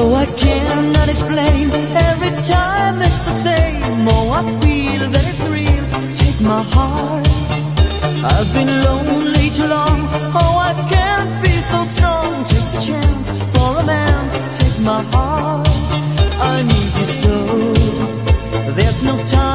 Oh, I cannot explain. Every time it's the same. Oh, I feel that it's real. Take my heart. I've been lonely too long. Oh, I can't be so strong. Take the chance for a man. Take my heart. I need you so. There's no time.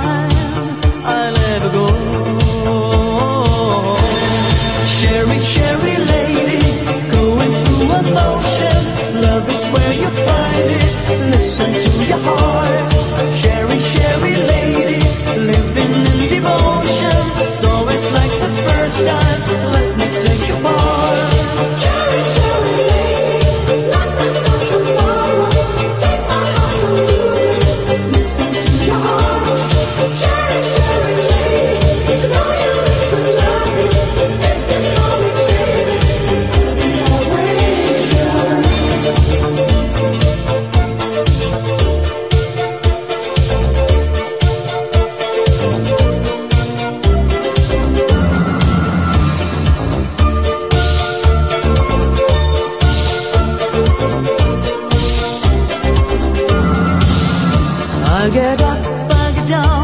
get up, bug down.